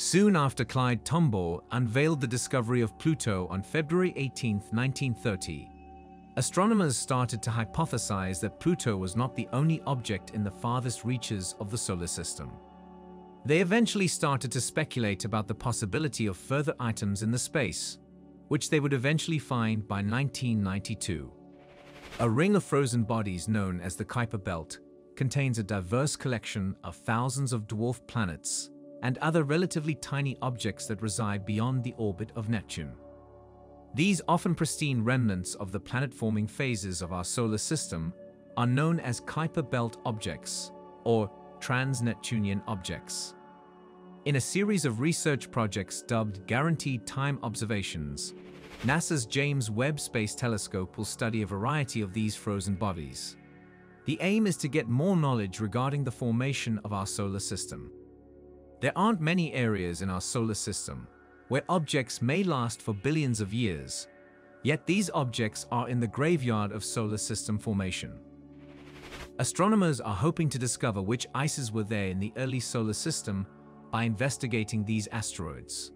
Soon after Clyde Tombaugh unveiled the discovery of Pluto on February 18, 1930, astronomers started to hypothesize that Pluto was not the only object in the farthest reaches of the solar system. They eventually started to speculate about the possibility of further items in the space, which they would eventually find by 1992. A ring of frozen bodies known as the Kuiper Belt contains a diverse collection of thousands of dwarf planets and other relatively tiny objects that reside beyond the orbit of Neptune. These often pristine remnants of the planet-forming phases of our solar system are known as Kuiper Belt objects, or trans-Neptunian objects. In a series of research projects dubbed Guaranteed Time Observations, NASA's James Webb Space Telescope will study a variety of these frozen bodies. The aim is to get more knowledge regarding the formation of our solar system. There aren't many areas in our solar system where objects may last for billions of years, yet these objects are in the graveyard of solar system formation. Astronomers are hoping to discover which ices were there in the early solar system by investigating these asteroids.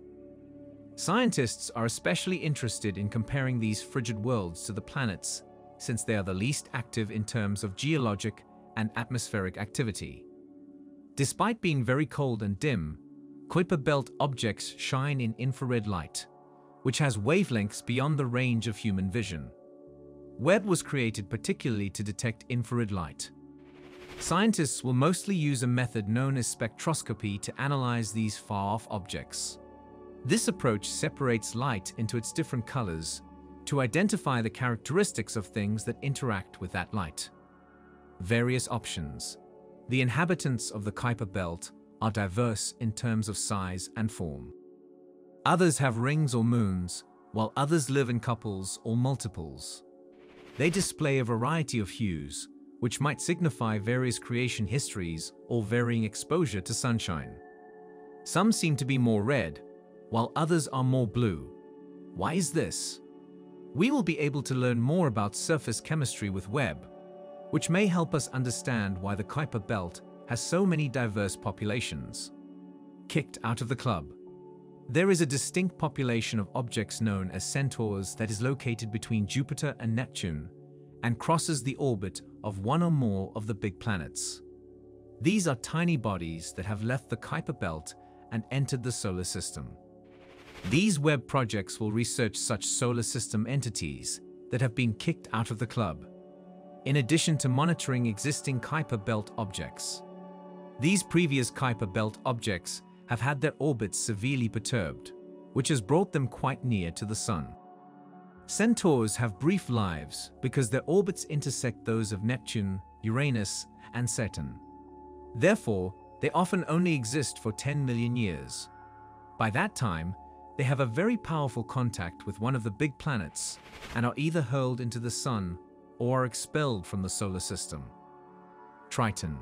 Scientists are especially interested in comparing these frigid worlds to the planets since they are the least active in terms of geologic and atmospheric activity. Despite being very cold and dim, Kuiper Belt objects shine in infrared light, which has wavelengths beyond the range of human vision. Webb was created particularly to detect infrared light. Scientists will mostly use a method known as spectroscopy to analyze these far-off objects. This approach separates light into its different colors to identify the characteristics of things that interact with that light. Various options. The inhabitants of the Kuiper Belt are diverse in terms of size and form. Others have rings or moons, while others live in couples or multiples. They display a variety of hues, which might signify various creation histories or varying exposure to sunshine. Some seem to be more red, while others are more blue. Why is this? We will be able to learn more about surface chemistry with Webb, which may help us understand why the Kuiper Belt has so many diverse populations. Kicked out of the club. There is a distinct population of objects known as centaurs that is located between Jupiter and Neptune and crosses the orbit of one or more of the big planets. These are tiny bodies that have left the Kuiper Belt and entered the solar system. These Webb projects will research such solar system entities that have been kicked out of the club in addition to monitoring existing Kuiper Belt objects. These previous Kuiper Belt objects have had their orbits severely perturbed, which has brought them quite near to the Sun. Centaurs have brief lives because their orbits intersect those of Neptune, Uranus, and Saturn. Therefore, they often only exist for 10 million years. By that time, they have a very powerful contact with one of the big planets and are either hurled into the Sun or are expelled from the solar system. Triton,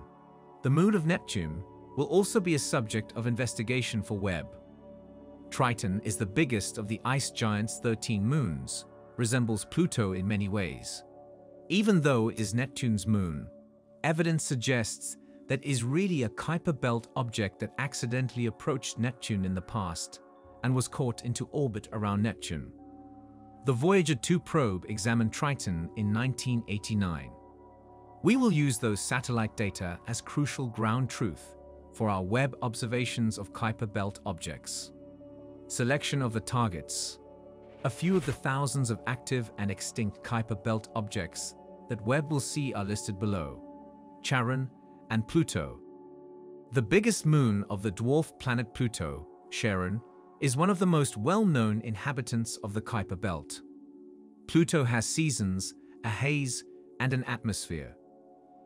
the moon of Neptune, will also be a subject of investigation for Webb. Triton is the biggest of the ice giant's 13 moons, resembles Pluto in many ways. Even though it is Neptune's moon, evidence suggests that it is really a Kuiper Belt object that accidentally approached Neptune in the past and was caught into orbit around Neptune. The Voyager 2 probe examined Triton in 1989. We will use those satellite data as crucial ground truth for our Webb observations of Kuiper Belt objects. Selection of the targets. A few of the thousands of active and extinct Kuiper Belt objects that Webb will see are listed below. Charon and Pluto. The biggest moon of the dwarf planet Pluto, Charon, is one of the most well-known inhabitants of the Kuiper Belt. Pluto has seasons, a haze, and an atmosphere.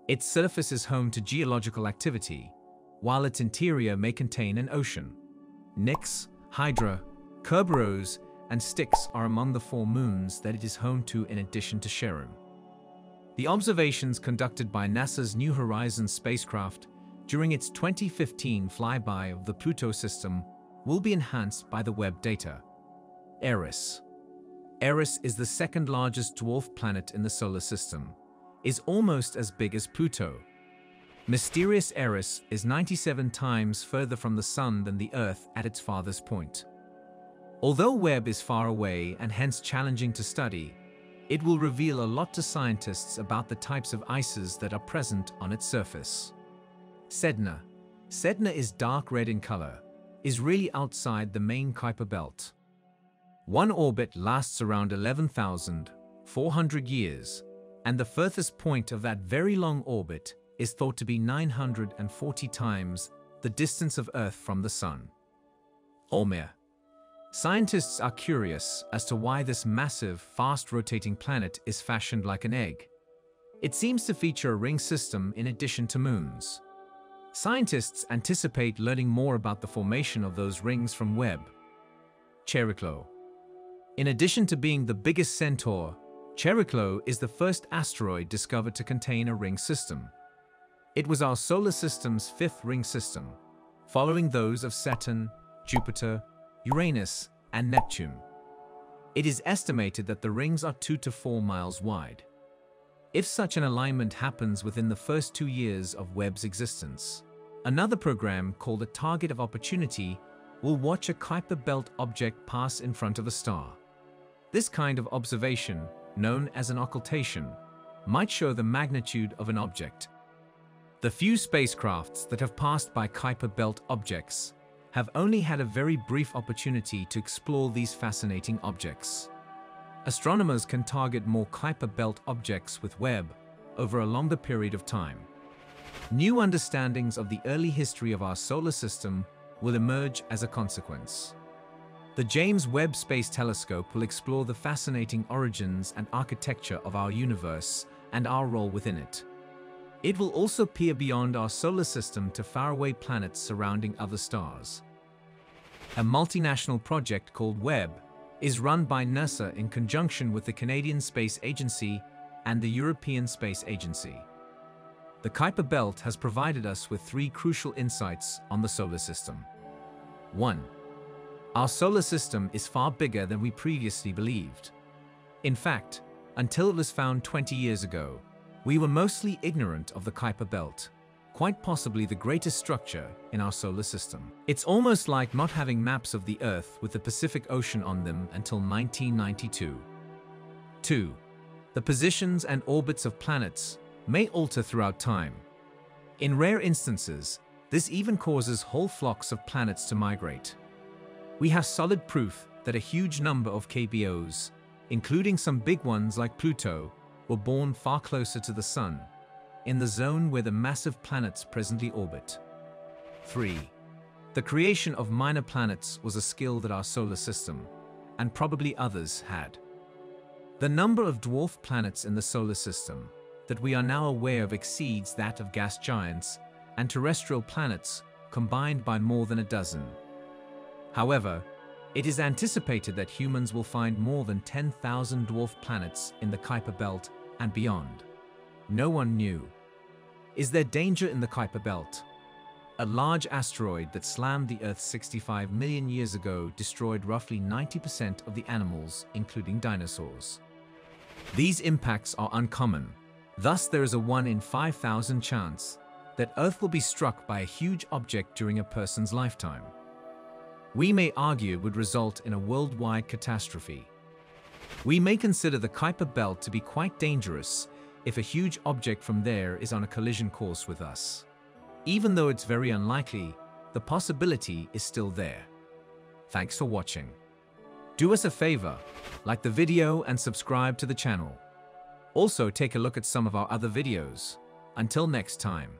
Its surface is home to geological activity, while its interior may contain an ocean. Nix, Hydra, Kerberos, and Styx are among the four moons that it is home to in addition to Charon. The observations conducted by NASA's New Horizons spacecraft during its 2015 flyby of the Pluto system will be enhanced by the Webb data. Eris. Eris is the second largest dwarf planet in the solar system, is almost as big as Pluto. Mysterious Eris is 97 times further from the Sun than the Earth at its farthest point. Although Webb is far away and hence challenging to study, it will reveal a lot to scientists about the types of ices that are present on its surface. Sedna. Sedna is dark red in color, is really outside the main Kuiper belt. One orbit lasts around 11,400 years, and the furthest point of that very long orbit is thought to be 940 times the distance of Earth from the Sun. Olmir. Scientists are curious as to why this massive, fast-rotating planet is fashioned like an egg. It seems to feature a ring system in addition to moons. Scientists anticipate learning more about the formation of those rings from Webb. Chariklo. In addition to being the biggest centaur, Chariklo is the first asteroid discovered to contain a ring system. It was our solar system's fifth ring system, following those of Saturn, Jupiter, Uranus, and Neptune. It is estimated that the rings are 2 to 4 miles wide. If such an alignment happens within the first two years of Webb's existence, another program called a Target of Opportunity will watch a Kuiper Belt object pass in front of a star. This kind of observation, known as an occultation, might show the magnitude of an object. The few spacecrafts that have passed by Kuiper Belt objects have only had a very brief opportunity to explore these fascinating objects. Astronomers can target more Kuiper Belt objects with Webb over a longer period of time. New understandings of the early history of our solar system will emerge as a consequence. The James Webb Space Telescope will explore the fascinating origins and architecture of our universe and our role within it. It will also peer beyond our solar system to faraway planets surrounding other stars. A multinational project called Webb is run by NASA in conjunction with the Canadian Space Agency and the European Space Agency. The Kuiper Belt has provided us with three crucial insights on the solar system. 1. Our solar system is far bigger than we previously believed. In fact, until it was found 20 years ago, we were mostly ignorant of the Kuiper Belt quite possibly the greatest structure in our solar system. It's almost like not having maps of the Earth with the Pacific Ocean on them until 1992. 2. The positions and orbits of planets may alter throughout time. In rare instances, this even causes whole flocks of planets to migrate. We have solid proof that a huge number of KBOs, including some big ones like Pluto, were born far closer to the Sun in the zone where the massive planets presently orbit. 3. The creation of minor planets was a skill that our solar system, and probably others, had. The number of dwarf planets in the solar system that we are now aware of exceeds that of gas giants and terrestrial planets combined by more than a dozen. However, it is anticipated that humans will find more than 10,000 dwarf planets in the Kuiper Belt and beyond. No one knew is there danger in the Kuiper Belt? A large asteroid that slammed the Earth 65 million years ago destroyed roughly 90% of the animals, including dinosaurs. These impacts are uncommon, thus there is a 1 in 5,000 chance that Earth will be struck by a huge object during a person's lifetime. We may argue would result in a worldwide catastrophe. We may consider the Kuiper Belt to be quite dangerous if a huge object from there is on a collision course with us. Even though it's very unlikely, the possibility is still there. Thanks for watching. Do us a favor, like the video and subscribe to the channel. Also take a look at some of our other videos. Until next time.